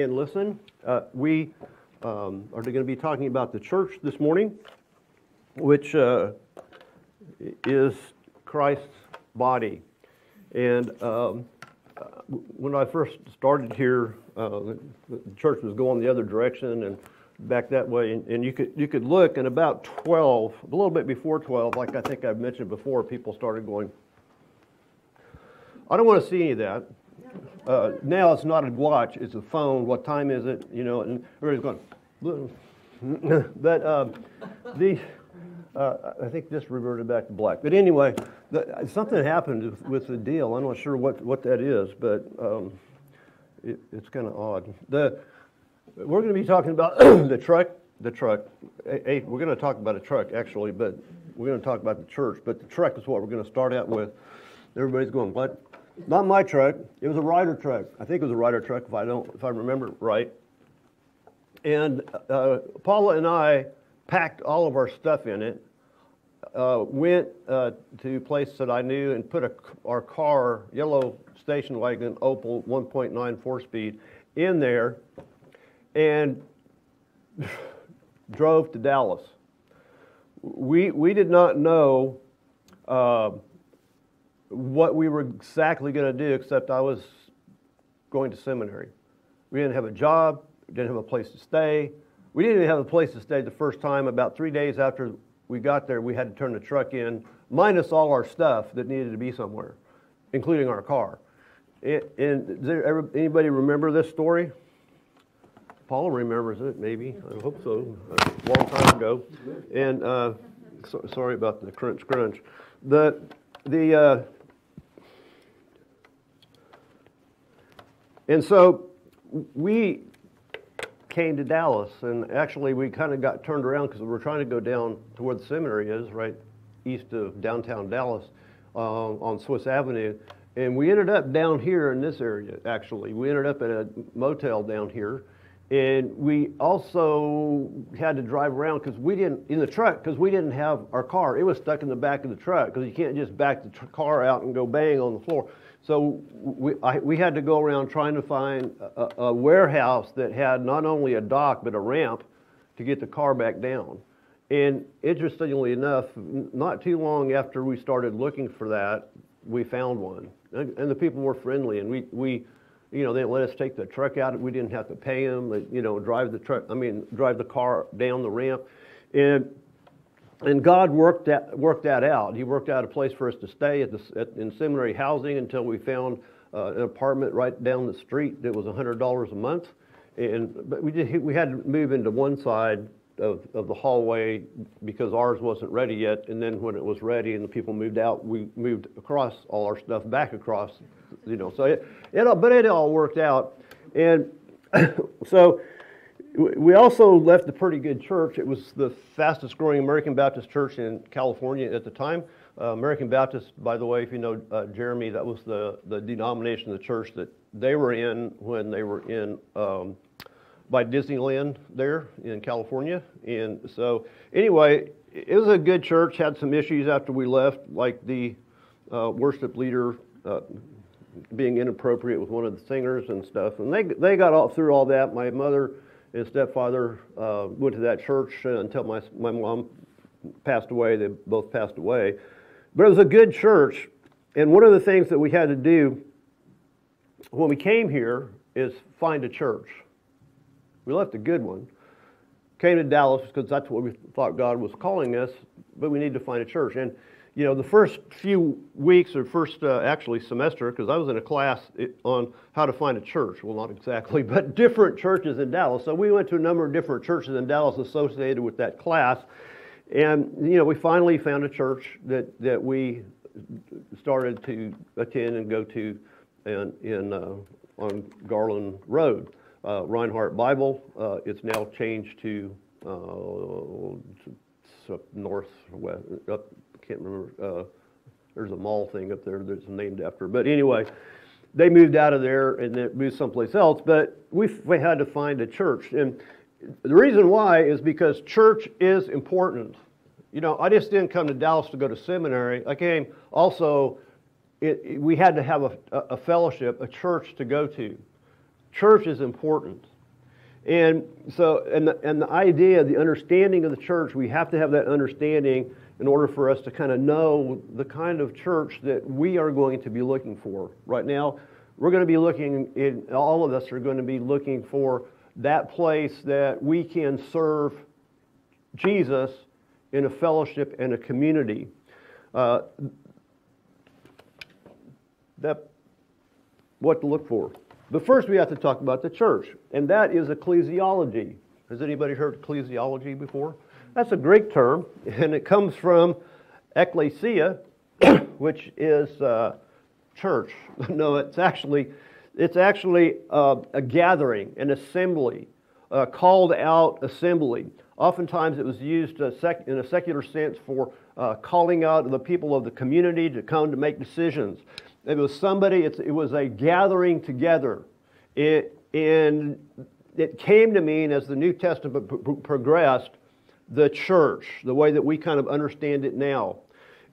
and listen. Uh, we um, are going to be talking about the church this morning, which uh, is Christ's body. And um, when I first started here, uh, the, the church was going the other direction and back that way. And, and you could you could look, and about 12, a little bit before 12, like I think I've mentioned before, people started going. I don't want to see any of that. Uh, now it's not a watch; it's a phone. What time is it? You know, and everybody's going. but uh, the uh, I think this reverted back to black. But anyway, the, something happened with the deal. I'm not sure what, what that is, but um, it, it's kind of odd. The we're going to be talking about the truck. The truck. A, a, we're going to talk about a truck actually, but we're going to talk about the church. But the truck is what we're going to start out with. Everybody's going, what? Not my truck. It was a Ryder truck. I think it was a Ryder truck, if I don't, if I remember right. And uh, Paula and I packed all of our stuff in it. Uh, went uh, to a place that I knew and put a, our car, yellow station wagon, Opel 1.9 four speed, in there, and drove to Dallas. We we did not know uh, what we were exactly going to do, except I was going to seminary. We didn't have a job, didn't have a place to stay. We didn't even have a place to stay the first time. About three days after we got there, we had to turn the truck in, minus all our stuff that needed to be somewhere, including our car. And does ever, anybody remember this story? Paul remembers it, maybe. I hope so. A long time ago. And uh, so, sorry about the crunch, crunch. The the uh, and so we came to Dallas, and actually we kind of got turned around because we were trying to go down to where the seminary is, right east of downtown Dallas, uh, on Swiss Avenue, and we ended up down here in this area. Actually, we ended up at a motel down here, and we also had to drive around because we didn't in the truck because we didn't have our car. It was stuck in the back of the truck because you can't just back the car out and go bang on the floor. So we, I, we had to go around trying to find a, a, warehouse that had not only a dock but a ramp to get the car back down. And interestingly enough, not too long after we started looking for that, we found one. And, and the people were friendly, and we, we, you know, they let us take the truck out. We didn't have to pay them, you know, drive the truck, I mean, drive the car down the ramp. And and God worked that, worked that out. He worked out a place for us to stay at the, at, in seminary housing until we found uh, an apartment right down the street that was $100 a month. And, but we, we had to move into one side of, of the hallway because ours wasn't ready yet. And then when it was ready and the people moved out, we moved across all our stuff back across, you know. So it, it all, but it all worked out. And so we also left a pretty good church. It was the fastest growing American Baptist church in California at the time. Uh, American Baptist, by the way, if you know uh, Jeremy, that was the, the denomination of the church that they were in when they were in um, by Disneyland there in California. And so, anyway, it was a good church. Had some issues after we left, like the uh, worship leader uh, being inappropriate with one of the singers and stuff. And they they got all through all that. My mother and stepfather uh, went to that church until my, my mom passed away. They both passed away. But it was a good church. And one of the things that we had to do when we came here is find a church. We left a good one. Came to Dallas because that's what we thought God was calling us, but we needed to find a church. And you know, the first few weeks or first uh, actually semester, because I was in a class on how to find a church. Well, not exactly, but different churches in Dallas. So we went to a number of different churches in Dallas associated with that class. And, you know, we finally found a church that, that we started to attend and go to in, in uh, on Garland Road. Uh, Reinhardt Bible, uh, it's now changed to uh, northwest, up can't remember. Uh, there's a mall thing up there that's named after. But anyway, they moved out of there and then moved someplace else. But we we had to find a church, and the reason why is because church is important. You know, I just didn't come to Dallas to go to seminary. I came also. It, it, we had to have a, a fellowship, a church to go to. Church is important. And so, and the, and the idea, the understanding of the church, we have to have that understanding in order for us to kind of know the kind of church that we are going to be looking for. Right now, we're going to be looking, in, all of us are going to be looking for that place that we can serve Jesus in a fellowship and a community. Uh, that, what to look for. But first, we have to talk about the church, and that is ecclesiology. Has anybody heard ecclesiology before? That's a Greek term, and it comes from ecclesia, which is uh, church. no, it's actually it's actually uh, a gathering, an assembly, a called out assembly. Oftentimes, it was used uh, in a secular sense for uh, calling out the people of the community to come to make decisions. It was somebody, it was a gathering together. It, and it came to mean, as the New Testament p- progressed, the church, the way that we kind of understand it now.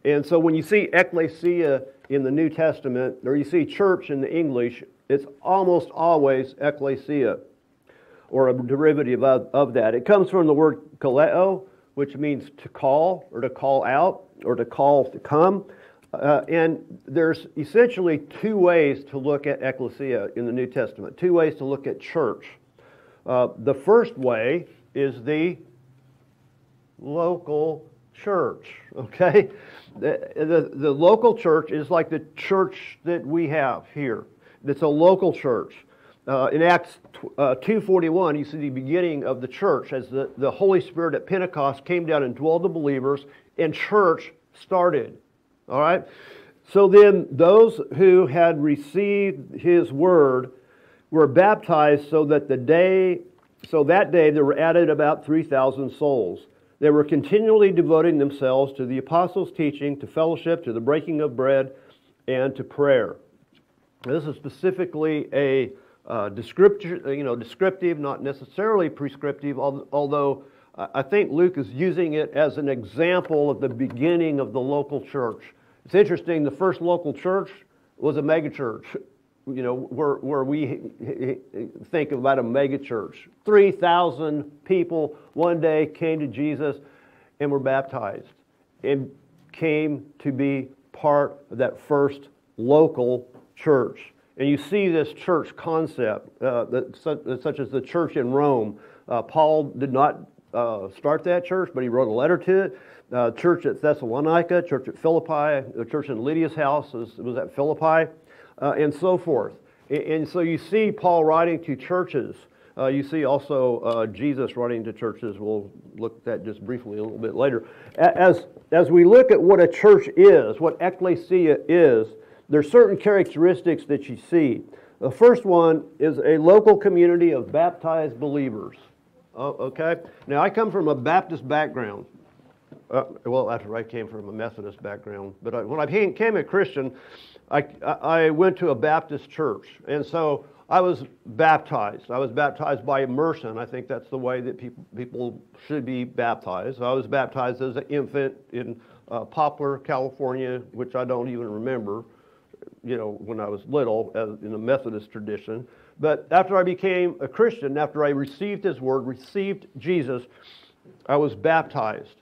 And so when you see ecclesia in the New Testament, or you see church in the English, it's almost always ecclesia, or a derivative of, of that. It comes from the word kaleo, which means to call, or to call out, or to call to come. Uh, and there's essentially two ways to look at ecclesia in the New Testament, two ways to look at church. Uh, the first way is the local church, okay? The, the, the, local church is like the church that we have here. It's a local church. Uh, in Acts uh, 2.41, you see the beginning of the church as the, the Holy Spirit at Pentecost came down and dwelled the believers, and church started. All right? So then, those who had received his word were baptized so that the day, so that day there were added about 3,000 souls. They were continually devoting themselves to the apostles' teaching, to fellowship, to the breaking of bread, and to prayer. This is specifically a uh, descriptive, you know, descriptive, not necessarily prescriptive, although I think Luke is using it as an example of the beginning of the local church. It's interesting, the first local church was a megachurch, you know, where, where we think about a megachurch. 3,000 people one day came to Jesus and were baptized and came to be part of that first local church. And you see this church concept, uh, that, such, as the church in Rome. Uh, Paul did not uh, start that church, but he wrote a letter to it uh, church at Thessalonica, church at Philippi, the church in Lydia's house was, was at Philippi, uh, and so forth. And, and, so you see Paul writing to churches. Uh, you see also uh, Jesus writing to churches. We'll look at that just briefly a little bit later. As, as we look at what a church is, what ecclesia is, there's certain characteristics that you see. The first one is a local community of baptized believers. Oh, okay? Now, I come from a Baptist background. Uh, well, after I came from a Methodist background, but I, when I became a Christian, I, I went to a Baptist church, and so I was baptized. I was baptized by immersion. I think that's the way that people people should be baptized. I was baptized as an infant in uh, Poplar, California, which I don't even remember, you know, when I was little, as in the Methodist tradition. But after I became a Christian, after I received His Word, received Jesus, I was baptized.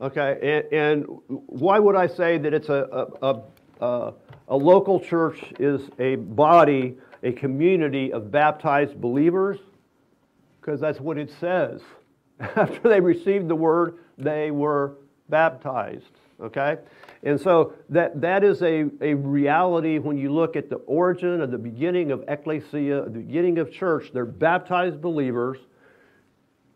Okay, and, and why would I say that it's a, a, a, Uh, a local church is a body, a community of baptized believers? Because that's what it says. After they received the word, they were baptized. Okay? And so that, that is a, a reality when you look at the origin of the beginning of ecclesia, the beginning of church. They're baptized believers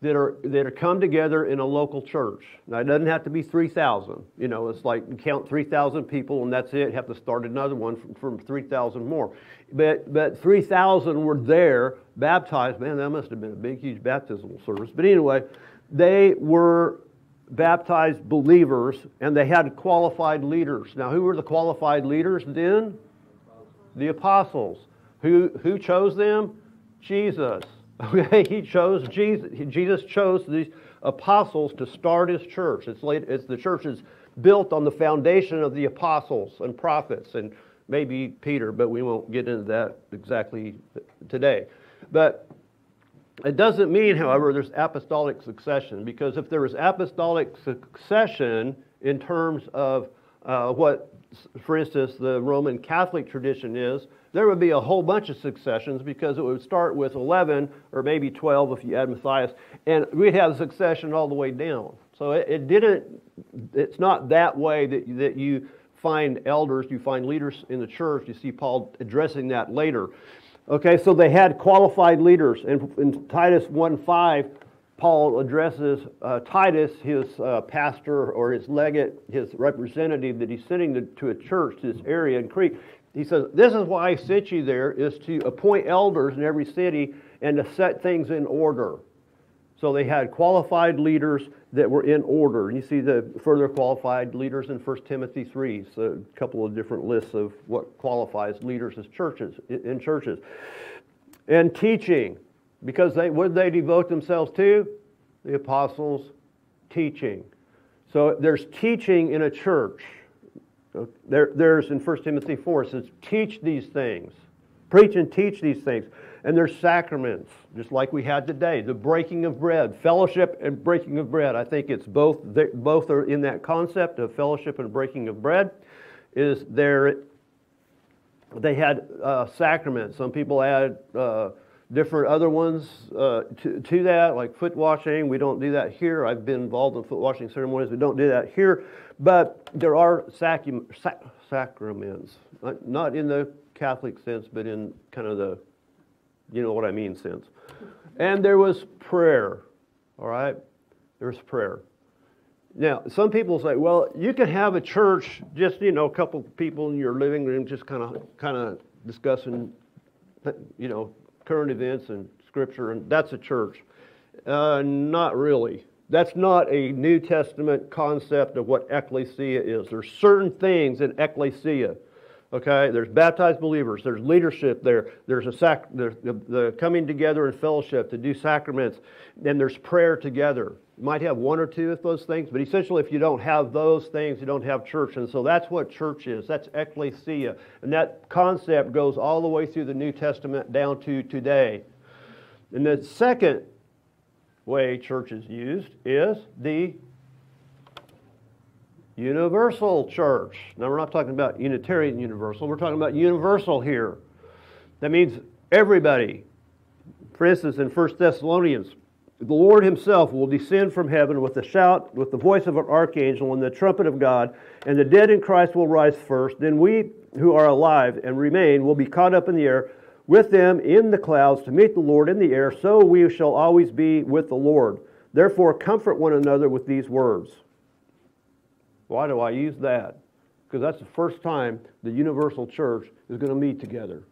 that are that are come together in a local church. Now it doesn't have to be 3,000. You know, it's like you count 3,000 people and that's it. You have to start another one from, from 3,000 more. But but 3,000 were there baptized. Man, that must have been a big, huge baptismal service. But anyway, they were baptized believers and they had qualified leaders. Now, who were the qualified leaders then? The apostles. Who who chose them? Jesus. Okay, he chose Jesus. Jesus chose these apostles to start his church. It's, late, it's the church is built on the foundation of the apostles and prophets and maybe Peter, but we won't get into that exactly today. But It doesn't mean, however, there's apostolic succession, because if there was apostolic succession in terms of uh, what, for instance, the Roman Catholic tradition is, there would be a whole bunch of successions because it would start with 11 or maybe 12 if you add Matthias, and we'd have succession all the way down. So it, it didn't, it's not that way that, that you find elders, you find leaders in the church. You see Paul addressing that later. Okay, so they had qualified leaders. And in Titus 1.5, Paul addresses uh, Titus, his uh, pastor or his legate, his representative that he's sending to, to a church, to this area in Crete. He says, This is why I sent you there, is to appoint elders in every city and to set things in order. So they had qualified leaders that were in order. And you see the further qualified leaders in 1 Timothy 3. So a couple of different lists of what qualifies leaders as churches in churches. And teaching, because they would they devote themselves to? The apostles' teaching. So there's teaching in a church. There, there's in 1 Timothy 4, it says, teach these things. Preach and teach these things. And there's sacraments, just like we had today, the breaking of bread, fellowship and breaking of bread. I think it's both, both are in that concept of fellowship and breaking of bread. Is there, they had uh, sacraments. Some people add uh, different other ones uh, to, to that, like foot washing. We don't do that here. I've been involved in foot washing ceremonies. We don't do that here. But there are sac- sacraments, not in the Catholic sense, but in kind of the you know what I mean sense. And there was prayer, all right? There's prayer. Now, some people say, well, you can have a church, just, you know, a couple people in your living room just kind of kind of discussing, you know, current events and scripture, and that's a church. Uh, not really. That's not a New Testament concept of what ecclesia is. There's certain things in ecclesia Okay, there's baptized believers. There's leadership there. There's a sac- there's the, the coming together in fellowship to do sacraments. Then there's prayer together. You might have one or two of those things, but essentially, if you don't have those things, you don't have church. And so that's what church is. That's ecclesia, and that concept goes all the way through the New Testament down to today. And the second way church is used is the universal church. Now, we're not talking about Unitarian universal, we're talking about universal here. That means everybody. For instance, in 1 Thessalonians, the Lord Himself will descend from heaven with a shout, with the voice of an archangel, and the trumpet of God, and the dead in Christ will rise first. Then we who are alive and remain will be caught up in the air with them in the clouds to meet the Lord in the air, so we shall always be with the Lord. Therefore, comfort one another with these words. Why do I use that? Because that's the first time the universal church is going to meet together.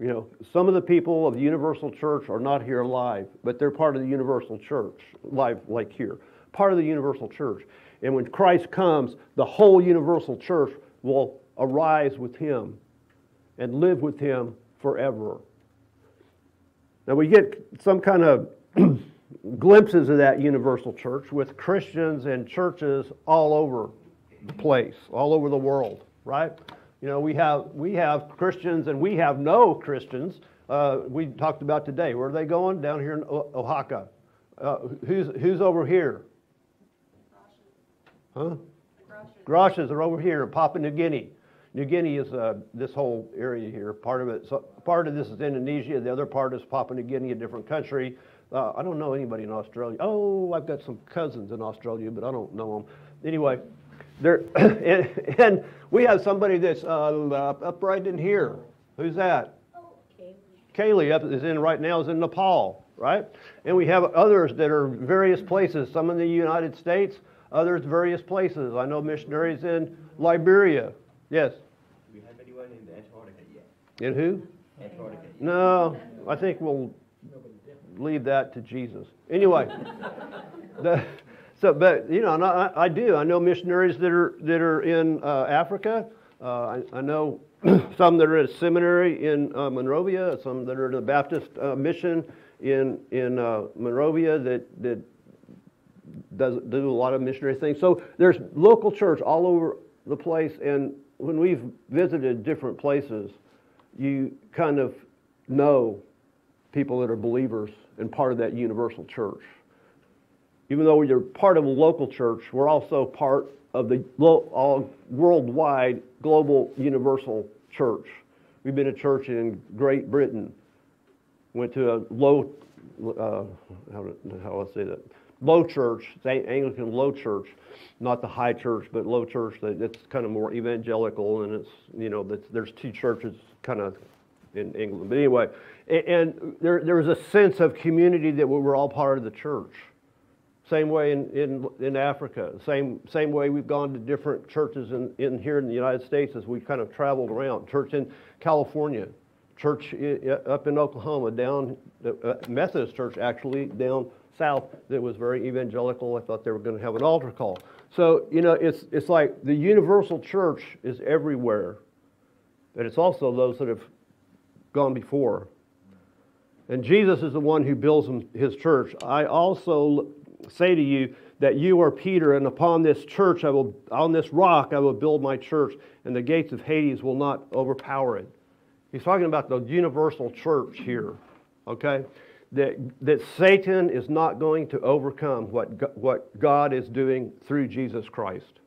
You know, some of the people of the universal church are not here live, but they're part of the universal church, live like here, part of the universal church. And when Christ comes, the whole universal church will arise with him and live with him forever. Now we get some kind of glimpses of that universal church with Christians and churches all over the place, all over the world, right? You know, we have, we have Christians and we have no Christians. Uh, we talked about today. Where are they going? Down here in Oaxaca. Uh, who's, who's over here? Huh? Groshes are over here in Papua New Guinea. New Guinea is uh, this whole area here. Part of it, so part of this is Indonesia. The other part is Papua New Guinea, a different country. Uh, I don't know anybody in Australia. Oh, I've got some cousins in Australia, but I don't know them. Anyway, there, and, and, we have somebody that's uh, up right in here. Who's that? Oh, Kaylee. Kaylee up is in right now is in Nepal, right? And we have others that are various places. Some in the United States, others various places. I know missionaries in Liberia. Yes. Do we have anyone in Antarctica yet? In who? Antarctica. No, I think we'll leave that to Jesus. Anyway, the, so but you know, I, I, do. I know missionaries that are that are in uh, Africa. Uh, I, I, know some that are at a seminary in uh, Monrovia, some that are in a Baptist uh, mission in in uh, Monrovia that that does do a lot of missionary things. So there's local church all over the place, and when we've visited different places, you kind of know people that are believers and part of that universal church. Even though you're part of a local church, we're also part of the worldwide global universal church. We've been a church in Great Britain, went to a low, uh, how, how I say that? Low church. Anglican low church, not the high church, but low church. That it's kind of more evangelical, and it's you know that's, there's two churches kind of in England. But anyway, and there there was a sense of community that we were all part of the church. Same way in, in, in Africa. Same, same way we've gone to different churches in, in here in the United States as we kind of traveled around. Church in California, church up in Oklahoma, down, uh, Methodist church actually, down south that was very evangelical. I thought they were going to have an altar call. So, you know, it's, it's like the universal church is everywhere, but it's also those that have gone before. And Jesus is the one who builds his church. I also say to you that you are Peter, and upon this church I will, on this rock I will build my church, and the gates of Hades will not overpower it. He's talking about the universal church here, okay? That, that Satan is not going to overcome what, what God is doing through Jesus Christ.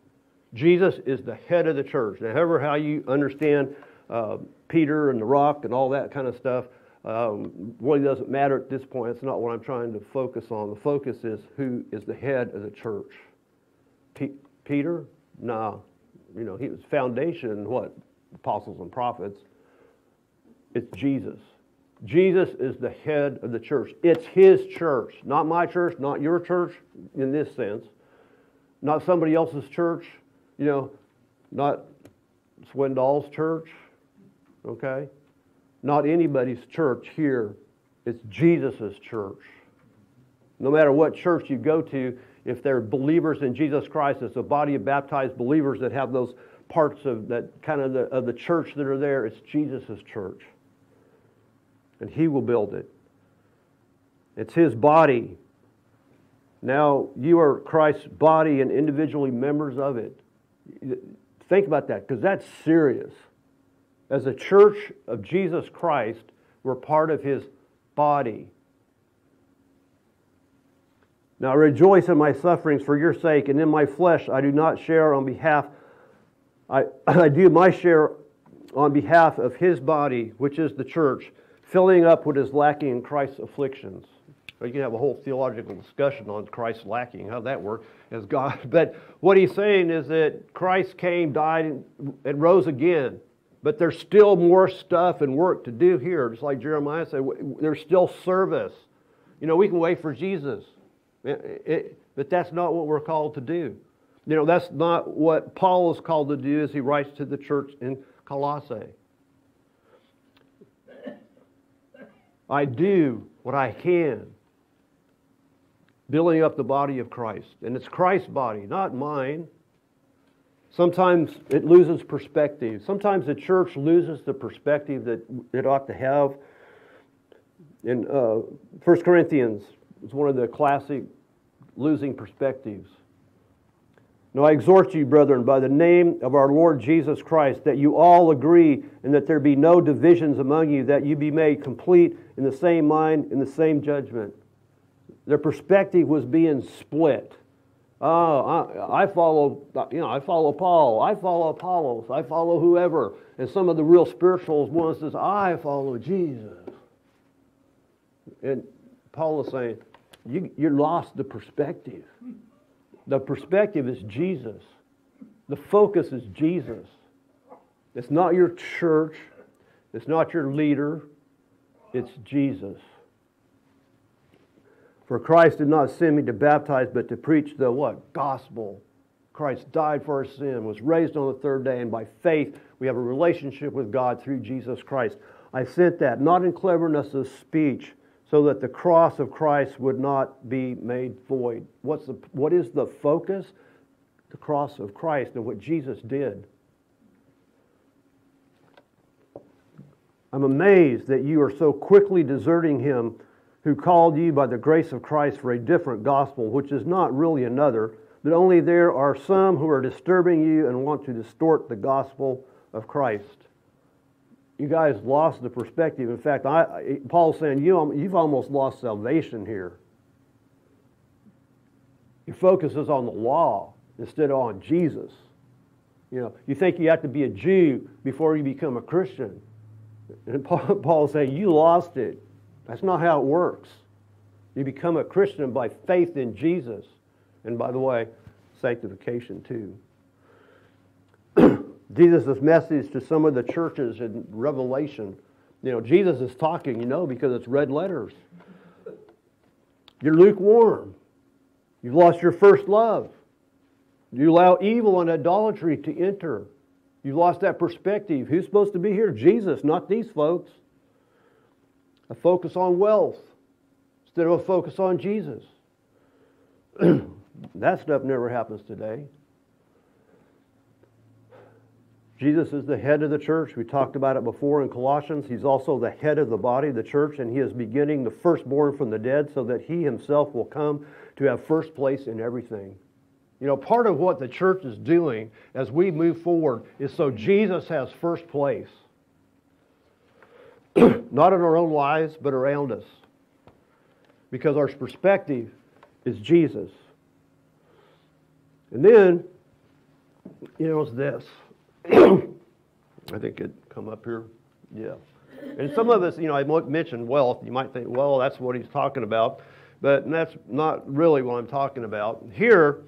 Jesus is the head of the church. Now, however, how you understand uh, Peter and the rock and all that kind of stuff um, really doesn't matter at this point. It's not what I'm trying to focus on. The focus is who is the head of the church. Pe- Peter? Nah. You know, he was foundation, what? Apostles and prophets. It's Jesus. Jesus is the head of the church. It's his church, not my church, not your church in this sense, not somebody else's church, you know, not Swindoll's church, okay? Not anybody's church here. It's Jesus' church. No matter what church you go to, if they're believers in Jesus Christ, it's a body of baptized believers that have those parts of that kind of the, of the church that are there. It's Jesus' church. And He will build it. It's His body. Now you are Christ's body and individually members of it. Think about that because that's serious. As a church of Jesus Christ, we're part of His body. Now I rejoice in my sufferings for your sake, and in my flesh I do not share on behalf, I, I do my share on behalf of his body, which is the church, filling up what is lacking in Christ's afflictions. You can have a whole theological discussion on Christ's lacking, how that works as God. But what he's saying is that Christ came, died, and rose again. But there's still more stuff and work to do here. Just like Jeremiah said, there's still service. You know, we can wait for Jesus. It- it- but that's not what we're called to do. You know, that's not what Paul is called to do as he writes to the church in Colossae. I do what I can, building up the body of Christ. And it's Christ's body, not mine. Sometimes it loses perspective. Sometimes the church loses the perspective that it ought to have. In uh, 1 Corinthians, it's one of the classic losing perspectives. Now I exhort you, brethren, by the name of our Lord Jesus Christ, that you all agree and that there be no divisions among you, that you be made complete in the same mind, in the same judgment. Their perspective was being split. Oh, I, I follow, you know, I follow Paul, I follow Apollos, I follow whoever. And some of the real spirituals, one says, I follow Jesus. And Paul is saying, you, you lost the perspective. The perspective is Jesus. The focus is Jesus. It's not your church. It's not your leader. It's Jesus. For Christ did not send me to baptize, but to preach the what? Gospel. Christ died for our sin, was raised on the third day, and by faith we have a relationship with God through Jesus Christ. I sent that not in cleverness of speech, so that the cross of Christ would not be made void. What's the, what is the focus? The cross of Christ and what Jesus did. I'm amazed that you are so quickly deserting him who called you by the grace of Christ for a different gospel, which is not really another, but only there are some who are disturbing you and want to distort the gospel of Christ. you guys lost the perspective. In fact, I, Paul's saying you, you've almost lost salvation here. Your focus is on the law instead of on Jesus. You know, you think you have to be a Jew before you become a Christian. And Paul, Paul's saying you lost it. That's not how it works. You become a Christian by faith in Jesus. And by the way, sanctification too. Jesus' message to some of the churches in Revelation. You know, Jesus is talking, you know, because it's red letters. You're lukewarm. You've lost your first love. You allow evil and idolatry to enter. You've lost that perspective. Who's supposed to be here? Jesus, not these folks. A focus on wealth instead of a focus on Jesus. that stuff never happens today. Jesus is the head of the church. We talked about it before in Colossians. He's also the head of the body, the church, and he is beginning the firstborn from the dead so that he himself will come to have first place in everything. You know, part of what the church is doing as we move forward is so Jesus has first place. Not in our own lives, but around us. Because our perspective is Jesus. And then, you know, it's this. I think it'd come up here. Yeah. And some of us, you know, I mentioned wealth. You might think, well, that's what he's talking about. But that's not really what I'm talking about. Here,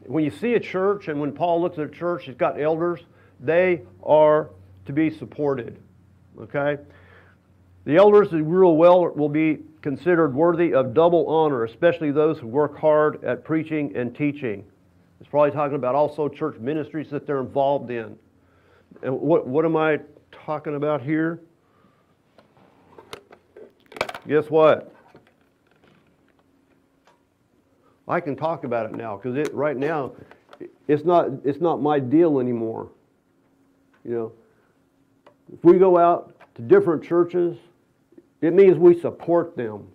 when you see a church and when Paul looks at a church, he's got elders, they are to be supported. Okay? The elders who rule well will be considered worthy of double honor, especially those who work hard at preaching and teaching. It's probably talking about also church ministries that they're involved in. And what, what am I talking about here? Guess what? I can talk about it now because it right now it's not it's not my deal anymore. You know, if we go out to different churches, it means we support them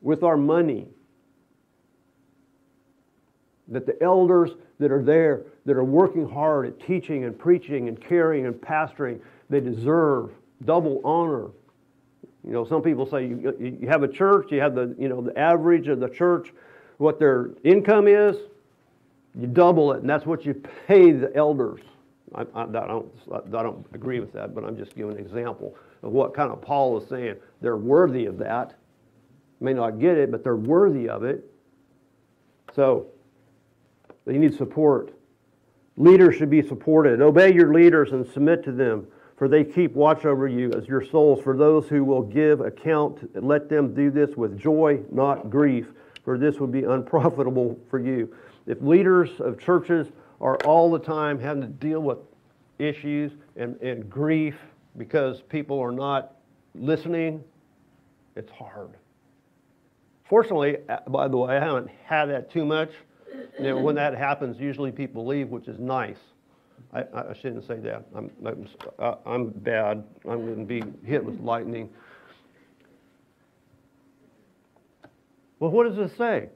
with our money. That the elders that are there, that are working hard at teaching and preaching and caring and pastoring, they deserve double honor. You know, some people say you, you have a church, you have the, you know, the average of the church, what their income is, you double it, and that's what you pay the elders. I, I, I don't, I don't agree with that, but I'm just giving an example of what kind of Paul is saying. They're worthy of that. May not get it, but they're worthy of it. So, they need support. Leaders should be supported. Obey your leaders and submit to them, for they keep watch over you as your souls. For those who will give account, let them do this with joy, not grief, for this would be unprofitable for you. If leaders of churches are all the time having to deal with issues and, and grief because people are not listening, it's hard. Fortunately, uh, by the way, I haven't had that too much. Know, when that happens, usually people leave, which is nice. I, I shouldn't say that. I'm, I'm, I'm bad. I'm going to be hit with lightning. Well, what does this say?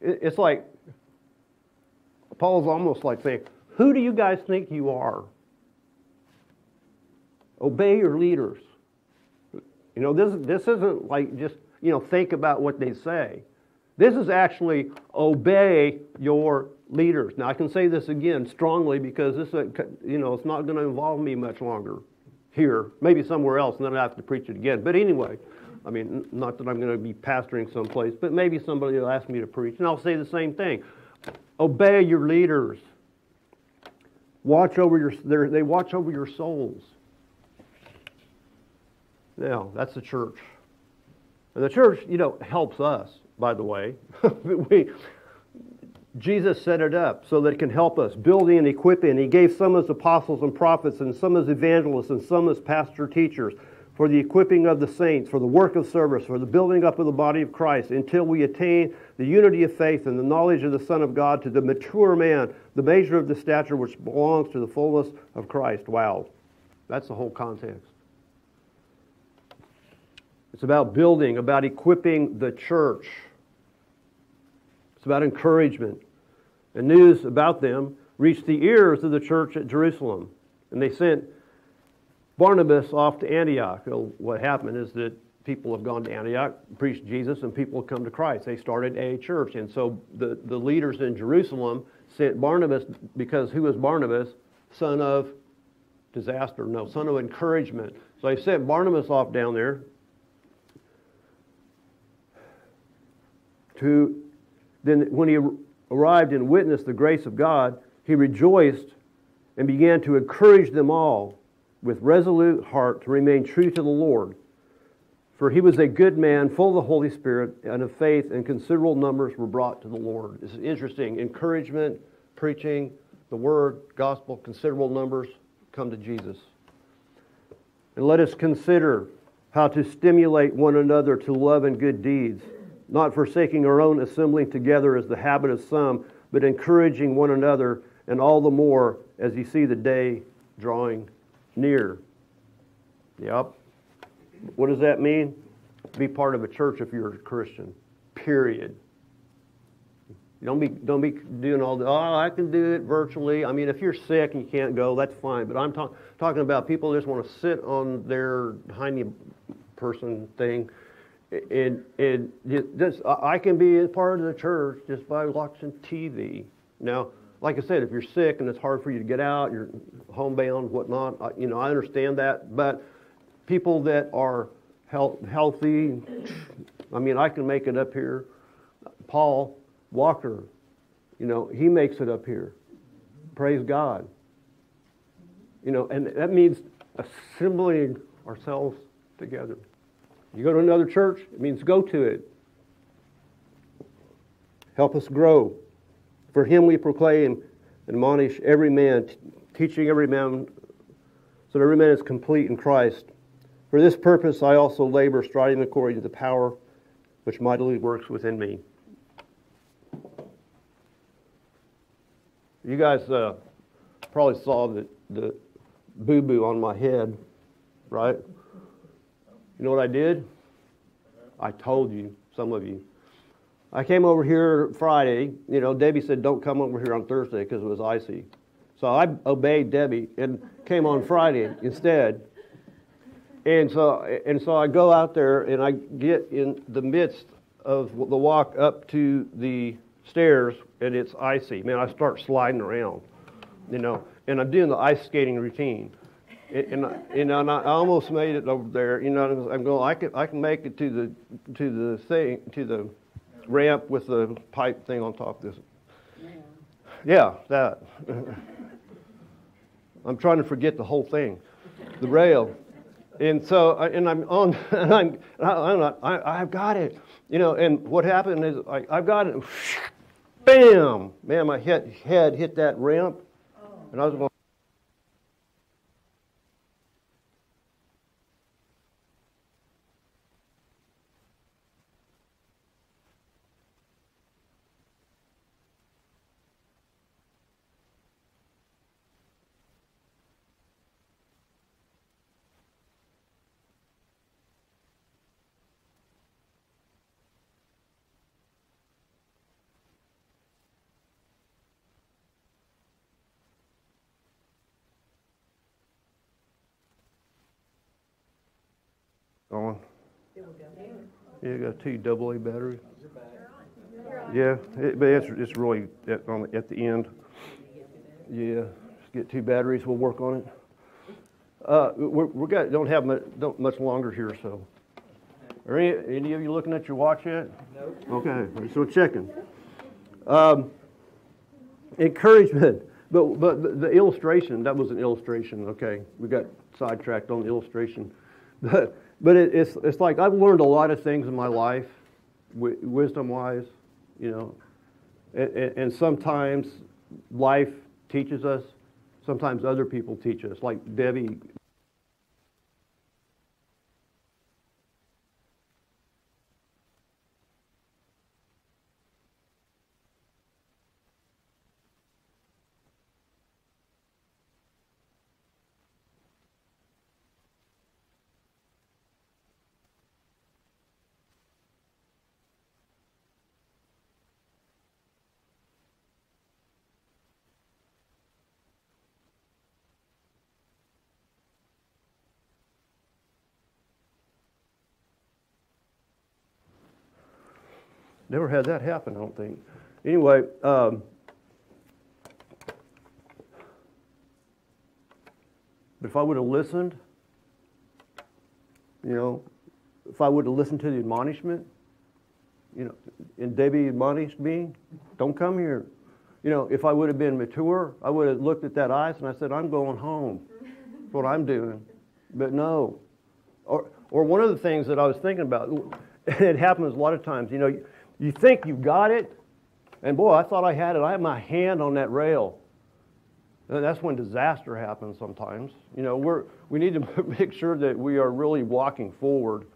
It's like, Paul's almost like saying, Who do you guys think you are? Obey your leaders. You know, this, this isn't like just, you know, think about what they say. This is actually obey your leaders. Now, I can say this again strongly because this, uh, you know, it's not going to involve me much longer here, maybe somewhere else, and then I have to preach it again. But anyway, I mean, not that I'm going to be pastoring someplace, but maybe somebody will ask me to preach, and I'll say the same thing. Obey your leaders. Watch over your, they're- watch over your souls. Now, that's the church. And the church, you know, helps us, by the way. we, Jesus set it up so that it can help us, building and equipping. He gave some as apostles and prophets, and some as evangelists, and some as pastor teachers, for the equipping of the saints, for the work of service, for the building up of the body of Christ, until we attain the unity of faith and the knowledge of the Son of God, to the mature man, the measure of the stature which belongs to the fullness of Christ. Wow. That's the whole context. It's about building, about equipping the church. It's about encouragement. And news about them reached the ears of the church at Jerusalem. And they sent Barnabas off to Antioch. Well, what happened is that people have gone to Antioch, preached Jesus, and people have come to Christ. They started a church. And so the, the leaders in Jerusalem sent Barnabas because who was Barnabas? Son of disaster. No, son of encouragement. So they sent Barnabas off down there to then when he arrived and witnessed the grace of God, he rejoiced and began to encourage them all with resolute heart to remain true to the Lord. For he was a good man, full of the Holy Spirit and of faith, and considerable numbers were brought to the Lord. This is interesting. Encouragement, preaching, the word, gospel, considerable numbers come to Jesus. And let us consider how to stimulate one another to love and good deeds, not forsaking our own assembling together as the habit of some, but encouraging one another, and all the more as you see the day drawing near. Yep. What does that mean? Be part of a church if you're a Christian. Period. Don't be, don't be doing all the, oh, I can do it virtually. I mean, if you're sick and you can't go, that's fine. But I'm talk, talking about people who just want to sit on their hiney person thing. And, and just, I can be a part of the church just by watching TV. Now, like I said, if you're sick and it's hard for you to get out, you're homebound, whatnot, I, you know, I understand that. But people that are health, healthy, I mean, I can make it up here. Paul Walker, you know, he makes it up here. Praise God. You know, and that means assembling ourselves together. You go to another church, it means go to it. Help us grow. For him we proclaim and admonish every man, teaching every man so that every man is complete in Christ. For this purpose I also labor, striving according to the power which mightily works within me. You guys uh, probably saw the, the boo boo on my head, right? You know what I did? I told you, some of you. I came over here Friday. You know, Debbie said, don't come over here on Thursday because it was icy. So I obeyed Debbie and came on Friday instead. And so, and so I go out there and I get in the midst of the walk up to the stairs and it's icy. Man, I start sliding around, you know, and I'm doing the ice skating routine. And, and, and I almost made it over there. You know, I'm going. I can I can make it to the to the thing to the ramp with the pipe thing on top of this. Yeah, that. I'm trying to forget the whole thing, the rail. And so, and I'm on, and I'm, I'm not, I, I've got it, you know. And what happened is, I, I've got it. Bam! Man, my head, head hit that ramp, and I was going. on. Yeah, got two double A batteries. Yeah, it, but it's, it's really at, on, the- at the end. Yeah, just get two batteries, we'll work on it. Uh, we're, we're got, don't have mu, don't much longer here, so. Are any, any of you looking at your watch yet? No. Okay, so checking. Um, encouragement, but, but the- the illustration, that was an illustration, okay. We got sidetracked on the illustration. But, but it, it's, it's like I've learned a lot of things in my life, wi- wisdom wise, you know. And, and, and sometimes life teaches us, sometimes other people teach us. Like Debbie Never had that happen, I don't think. Anyway, um, but if I would have listened, you know, if I would have listened to the admonishment, you know, and Debbie admonished me, don't come here. You know, if I would have been mature, I would have looked at that ice and I said, I'm going home. That's what I'm doing. But no. Or, or one of the things that I was thinking about, it happens a lot of times, you know, you, think you got it, and boy, I thought I had it. I had my hand on that rail. And that's when disaster happens sometimes. You know, we're, we need to make sure that we are really walking forward,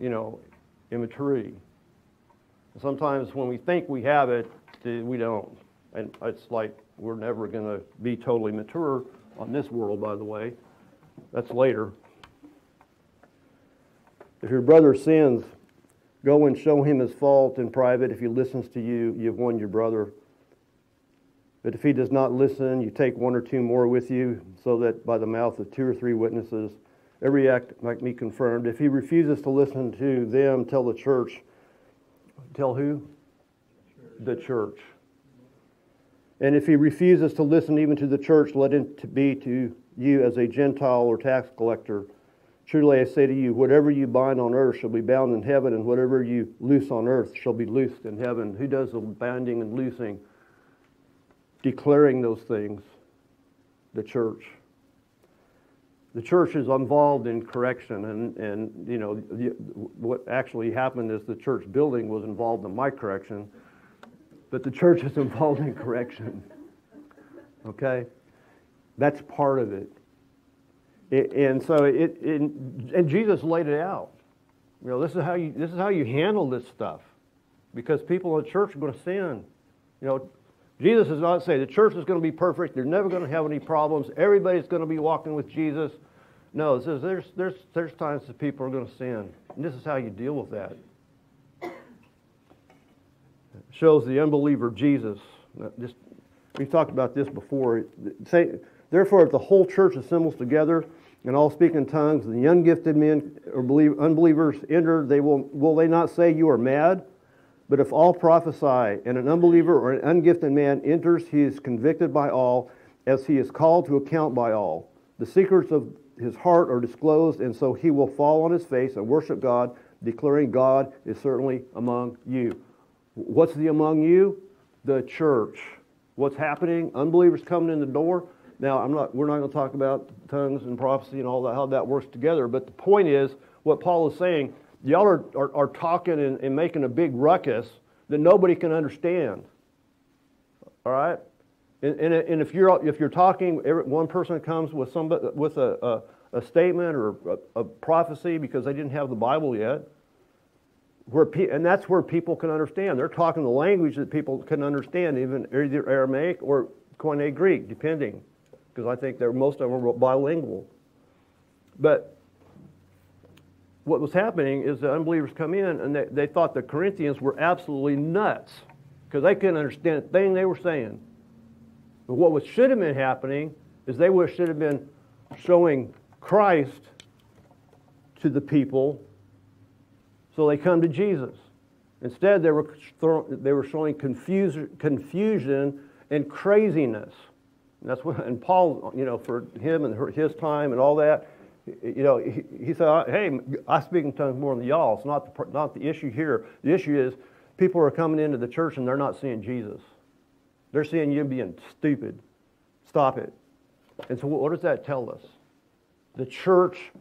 you know, in maturity. Sometimes when we think we have it, we don't. And it's like we're never going to be totally mature on this world, by the way. That's later. If your brother sins, go and show him his fault in private. If he listens to you, you've won your brother. But if he does not listen, you take one or two more with you, so that by the mouth of two or three witnesses, every act might be confirmed. If he refuses to listen to them, tell the church. Tell who? The church. And if he refuses to listen even to the church, let it be to you as a Gentile or tax collector. Truly I say to you, whatever you bind on earth shall be bound in heaven, and whatever you loose on earth shall be loosed in heaven. Who does the binding and loosing? Declaring those things, the church. The church is involved in correction, and, and you know, the, what actually happened is the church building was involved in my correction but the church is involved in correction. Okay? That's part of it. And so it, it, and Jesus laid it out. You know, this is how you this is how you handle this stuff. Because people in the church are going to sin. You know, Jesus does not say the church is going to be perfect, they're never going to have any problems, everybody's going to be walking with Jesus. No, it says there's there's there's times that people are going to sin. And this is how you deal with that It shows the unbeliever Jesus. Just, we've talked about this before. Say, Therefore, if the whole church assembles together and all speak in tongues, and the ungifted men or believe, unbelievers enter, they will, will they not say you are mad? But if all prophesy, and an unbeliever or an ungifted man enters, he is convicted by all, as he is called to account by all. The secrets of his heart are disclosed, and so he will fall on his face and worship God, declaring God is certainly among you. What's the among you? The church. What's happening? Unbelievers coming in the door. Now, I'm not, we're not going to talk about tongues and prophecy and all that, how that works together, but the point is, what Paul is saying, y'all are, are, are talking and, and making a big ruckus that nobody can understand. All right? And, and, and, if you're if you're talking, every, one person comes with somebody with a, a, a statement or a, a, prophecy because they didn't have the Bible yet, where pe- and that's where people can understand. They're talking the language that people can understand, even either Aramaic or Koine Greek, depending, because I think they're most of them are bilingual. But what was happening is the unbelievers come in and they, they thought the Corinthians were absolutely nuts because they couldn't understand a thing they were saying. But what was, should have been happening is they would, should have been showing Christ to the people so they come to Jesus. Instead, they were, they were showing confusion, confusion and craziness. And that's what, and Paul, you know, for him and his time and all that, you know, he, he said, hey, I speak in tongues more than y'all. It's not the, not the issue here. The issue is people are coming into the church and they're not seeing Jesus. They're seeing you being stupid. Stop it. And so what does that tell us? The church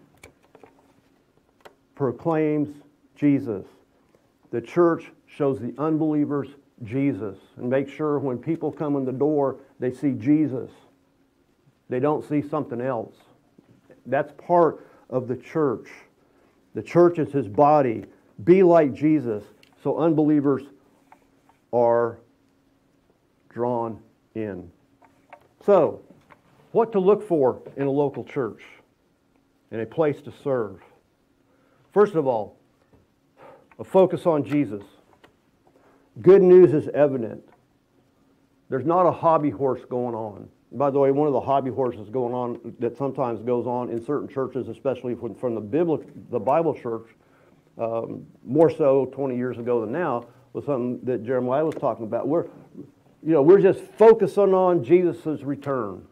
proclaims Jesus. The church shows the unbelievers Jesus and make sure when people come in the door, they see Jesus. They don't see something else. That's part of the church. The church is his body. Be like Jesus so unbelievers are drawn in. So, what to look for in a local church, in a place to serve? First of all, a focus on Jesus. Good news is evident. There's not a hobby horse going on. By the way, one of the hobby horses going on that sometimes goes on in certain churches, especially from, the, Bible, the Bible church, um, more so 20 years ago than now, was something that Jeremiah was talking about. We're, you know, we're just focusing on Jesus' return.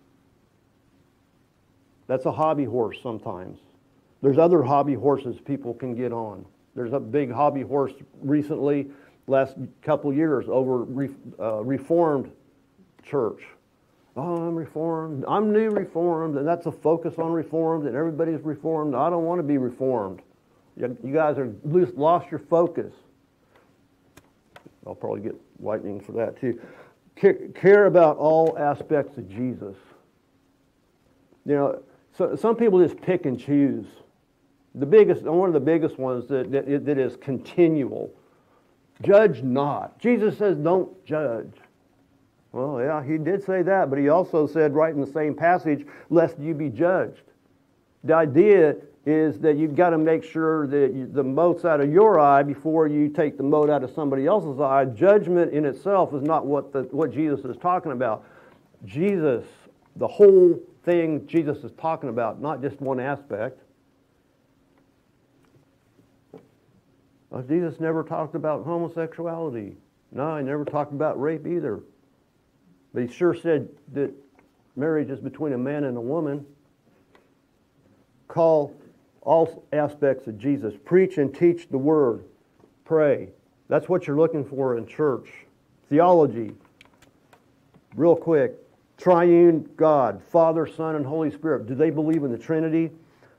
That's a hobby horse sometimes. There's other hobby horses people can get on. There's a big hobby horse recently, last couple years, over uh, Reformed church. Oh, I'm reformed. I'm new reformed, and that's a focus on reformed, and everybody's reformed. I don't want to be reformed. You, you guys are lost your focus. I'll probably get lightning for that too. Care, care about all aspects of Jesus. You know, so, some people just pick and choose. The biggest, one of the biggest ones that, that, that is continual. Judge not. Jesus says, don't judge. Well, yeah, he did say that, but he also said right in the same passage, lest you be judged. The idea is that you've got to make sure that you, the mote's out of your eye before you take the mote out of somebody else's eye. Judgment in itself is not what, the, what Jesus is talking about. Jesus, the whole thing Jesus is talking about, not just one aspect. Uh, Jesus never talked about homosexuality. No, he never talked about rape either. But he sure said that marriage is between a man and a woman. Call all aspects of Jesus. Preach and teach the word. Pray. That's what you're looking for in church. Theology. Real quick. Triune God, Father, Son, and Holy Spirit. Do they believe in the Trinity?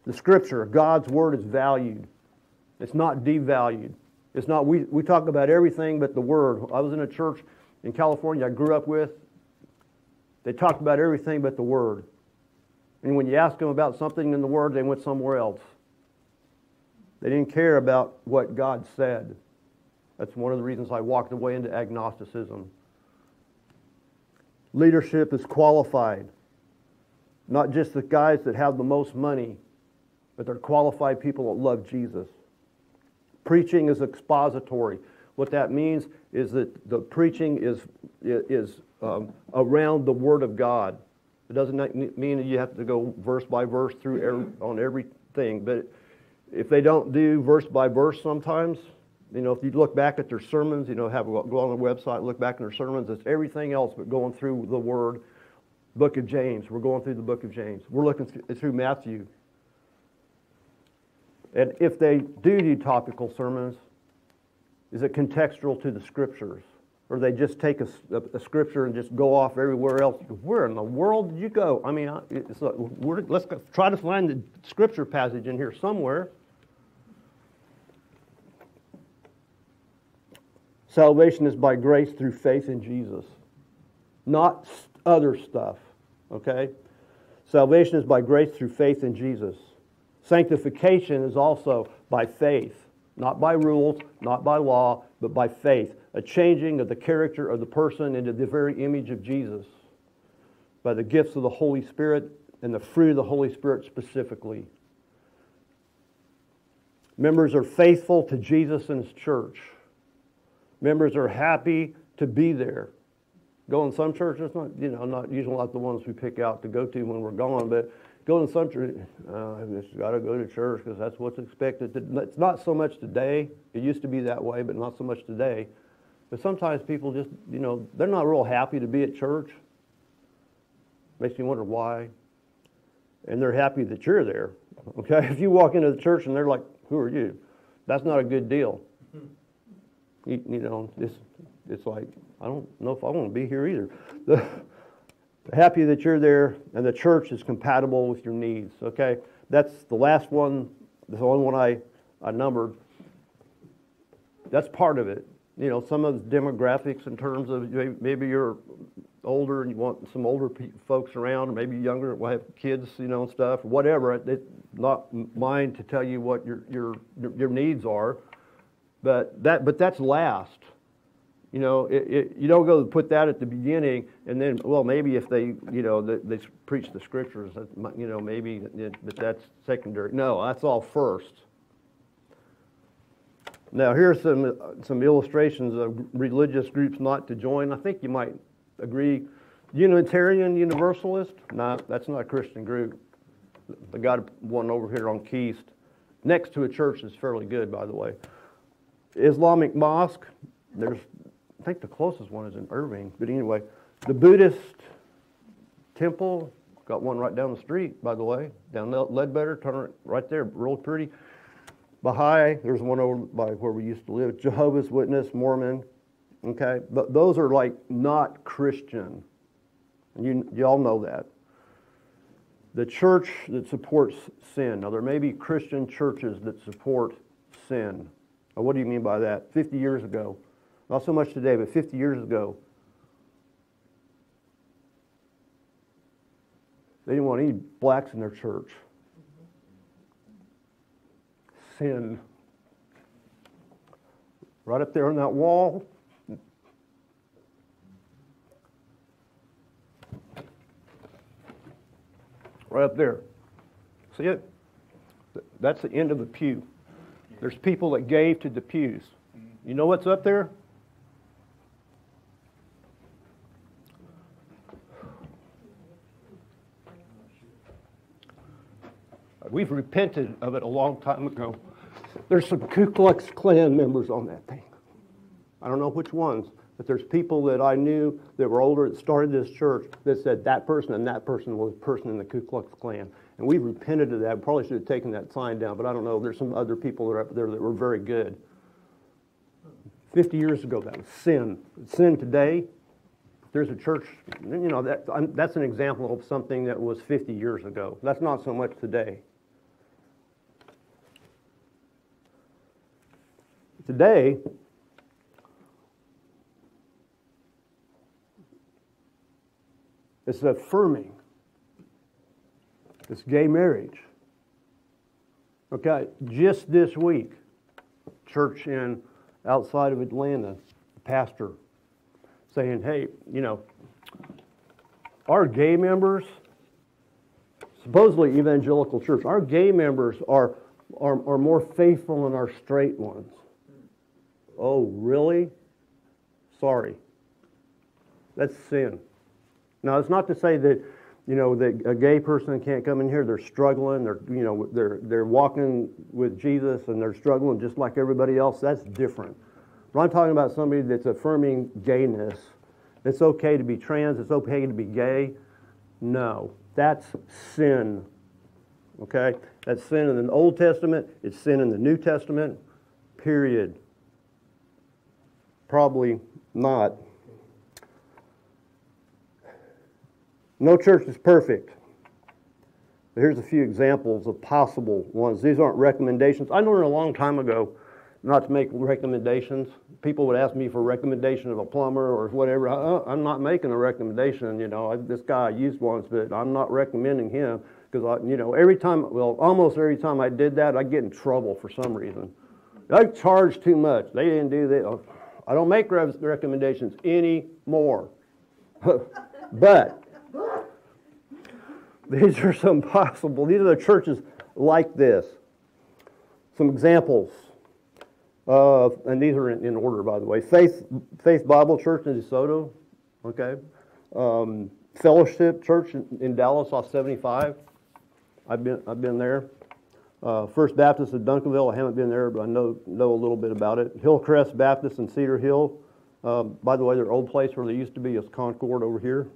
The Scripture, God's Word is valued. It's not devalued. It's not, we, we talk about everything but the Word. I was in a church in California I grew up with. They talked about everything but the Word. And when you asked them about something in the Word, they went somewhere else. They didn't care about what God said. That's one of the reasons I walked away into agnosticism. Leadership is qualified. Not just the guys that have the most money, but they're qualified people that love Jesus. Preaching is expository. What that means is that the preaching is, is um, around the Word of God. It doesn't mean that you have to go verse by verse through every, on everything, but if they don't do verse by verse sometimes, you know, if you look back at their sermons, you know, have go on the website, look back at their sermons, it's everything else but going through the Word. Book of James. We're going through the book of James. We're looking through Matthew. And if they do do topical sermons, is it contextual to the scriptures? Or they just take a, a, a scripture and just go off everywhere else? Where in the world did you go? I mean, like, let's try to find the scripture passage in here somewhere. Salvation is by grace through faith in Jesus, not other stuff, okay? Salvation is by grace through faith in Jesus. Sanctification is also by faith, not by rules, not by law, but by faith. A changing of the character of the person into the very image of Jesus by the gifts of the Holy Spirit and the fruit of the Holy Spirit specifically. Members are faithful to Jesus and His church. Members are happy to be there. Go in some churches, not you know, not usually like the ones we pick out to go to when we're gone, but go in some church. Uh, I just got to go to church because that's what's expected. It's not so much today. It used to be that way, but not so much today. But sometimes people just, you know, they're not real happy to be at church. Makes me wonder why. And they're happy that you're there. Okay, if you walk into the church and they're like, "Who are you?" That's not a good deal. You, you know, it's, it's like, I don't know if I want to be here either. The, happy that you're there and the church is compatible with your needs, okay? That's the last one, the only one I, I numbered. That's part of it. You know, some of the demographics in terms of maybe you're older and you want some older folks around, or maybe younger, will have kids, you know, and stuff, whatever. It's not mine to tell you what your, your, your needs are. But, that, but that's last. You know, it, it, you don't go put that at the beginning and then, well, maybe if they, you know, they, they preach the scriptures, you know, maybe, but that's secondary. No, that's all first. Now, here's some, some illustrations of religious groups not to join. I think you might agree. Unitarian Universalist? No, that's not a Christian group. I got one over here on Keist. Next to a church that's fairly good, by the way. Islamic Mosque, there's, I think the closest one is in Irving, but anyway, the Buddhist temple, got one right down the street, by the way, down Le- Ledbetter, turn right there, real pretty. Baha'i, there's one over by where we used to live, Jehovah's Witness, Mormon, okay? But those are like not Christian. And you, you all know that. The church that supports sin. Now, there may be Christian churches that support sin. Now, what do you mean by that? 50 years ago, not so much today, but 50 years ago, they didn't want any blacks in their church. Sin. Right up there on that wall. Right up there. See it? That's the end of the pew. There's people that gave to the pews. You know what's up there? We've repented of it a long time ago. There's some Ku Klux Klan members on that thing. I don't know which ones, but there's people that I knew that were older that started this church that said that person and that person was a person in the Ku Klux Klan. And we repented of that. We Probably should have taken that sign down, but I don't know. There's some other people that are up there that were very good. 50 years ago, that was sin. Sin today, there's a church, you know, that, that's an example of something that was 50 years ago. That's not so much today. Today, it's affirming. It's gay marriage. Okay, just this week, church in outside of Atlanta, pastor saying, hey, you know, our gay members, supposedly evangelical church, our gay members are, are, are more faithful than our straight ones. Oh, really? Sorry. That's sin. Now, it's not to say that, you know, that a gay person can't come in here. They're struggling. They're, you know, they're, they're walking with Jesus and they're struggling just like everybody else. That's different. But I'm talking about somebody that's affirming gayness. It's okay to be trans. It's okay to be gay. No, that's sin. Okay? That's sin in the Old Testament. It's sin in the New Testament. Period. Probably not. No church is perfect. But here's a few examples of possible ones. These aren't recommendations. I learned a long time ago not to make recommendations. People would ask me for a recommendation of a plumber or whatever. I, I'm not making a recommendation. You know, I, this guy I used once, but I'm not recommending him because I, you know, every time, well, almost every time I did that, I get in trouble for some reason. I charge too much. They didn't do that. I don't make recommendations anymore. but these are some possible, these are the churches like this. Some examples, and these are in, in, order, by the way. Faith, Faith Bible Church in DeSoto, okay. Um, Fellowship Church in, in, Dallas off 75. I've been, I've been there. Uh, First Baptist of Duncanville, I haven't been there, but I know, know a little bit about it. Hillcrest Baptist in Cedar Hill. Uh, by the way, their old place where they used to be is Concord over here.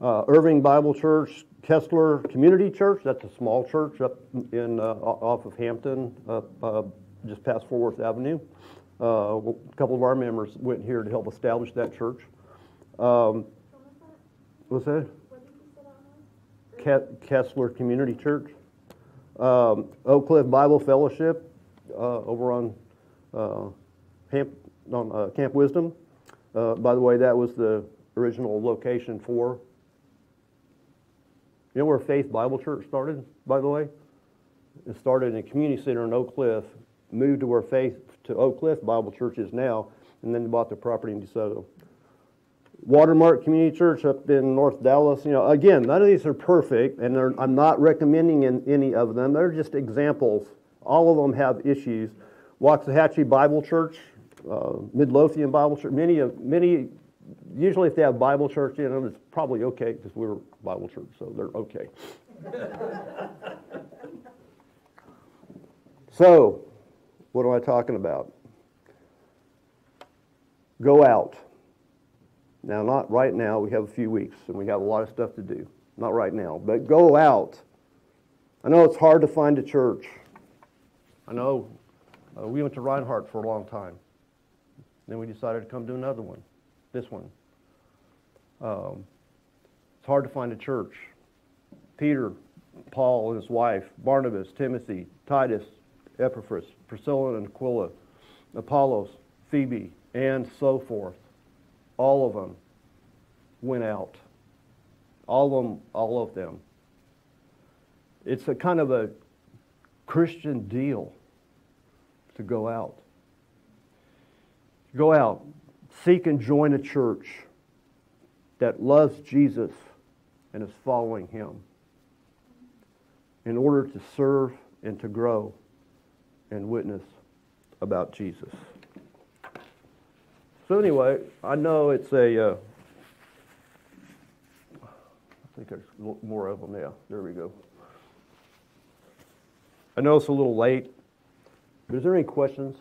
Uh, Irving Bible Church, Kessler Community Church, that's a small church up in, uh, off of Hampton, uh, just past Fort Worth Avenue. Uh, a couple of our members went here to help establish that church. Um, what's that? Ke- Kessler Community Church. Um, Oak Cliff Bible Fellowship uh, over on, uh, Camp, on uh, Camp Wisdom. Uh, by the way, that was the original location for. You know where Faith Bible Church started, by the way? It started in a community center in Oak Cliff, moved to where Faith to Oak Cliff Bible Church is now, and then bought the property in DeSoto. Watermark Community Church up in North Dallas. You know, again, none of these are perfect, and I'm not recommending in any of them. They're just examples. All of them have issues. Waxahachie Bible Church, uh, Midlothian Bible Church. Many of many, usually if they have Bible church in them, it's probably okay because we're Bible church, so they're okay. so, what am I talking about? Go out. Now, not right now, we have a few weeks and we have a lot of stuff to do. Not right now, but go out. I know it's hard to find a church. I know uh, we went to Reinhardt for a long time. Then we decided to come to another one, this one. Um, it's hard to find a church. Peter, Paul and his wife, Barnabas, Timothy, Titus, Epaphras, Priscilla and Aquila, Apollos, Phoebe, and so forth. All of them went out. All of them, all of them. It's a kind of a Christian deal to go out. Go out, seek and join a church that loves Jesus and is following him in order to serve and to grow and witness about Jesus. So anyway, I know it's a. Uh, I think there's more of them. Yeah, there we go. I know it's a little late, but is there any questions?